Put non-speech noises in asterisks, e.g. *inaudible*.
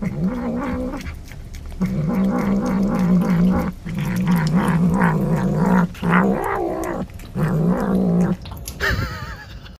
Thank *laughs* you.